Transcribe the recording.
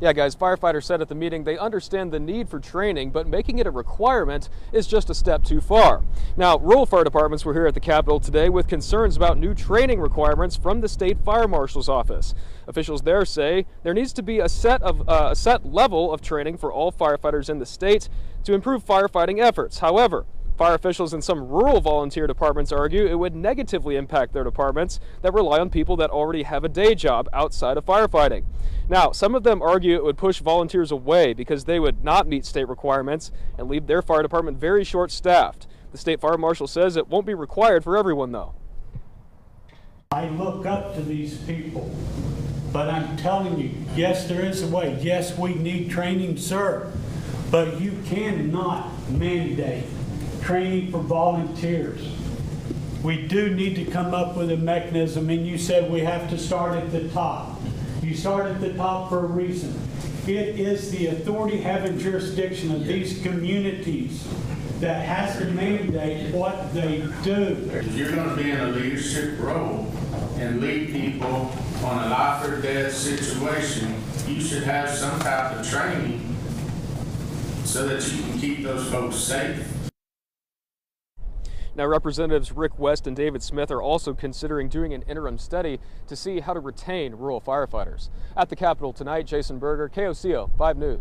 Yeah, guys, firefighters said at the meeting they understand the need for training, but making it a requirement is just a step too far. Now, rural fire departments were here at the Capitol today with concerns about new training requirements from the state fire marshal's office. Officials there say there needs to be a set of uh, a set level of training for all firefighters in the state to improve firefighting efforts. However, Fire officials in some rural volunteer departments argue it would negatively impact their departments that rely on people that already have a day job outside of firefighting. Now, some of them argue it would push volunteers away because they would not meet state requirements and leave their fire department very short staffed. The state fire marshal says it won't be required for everyone, though. I look up to these people, but I'm telling you, yes, there is a way. Yes, we need training, sir, but you cannot mandate training for volunteers. We do need to come up with a mechanism, and you said we have to start at the top. You start at the top for a reason. It is the authority having jurisdiction of these communities that has to mandate what they do. If you're gonna be in a leadership role and lead people on a life or death situation, you should have some type of training so that you can keep those folks safe. Now, Representatives Rick West and David Smith are also considering doing an interim study to see how to retain rural firefighters. At the Capitol tonight, Jason Berger, KOCO 5 News.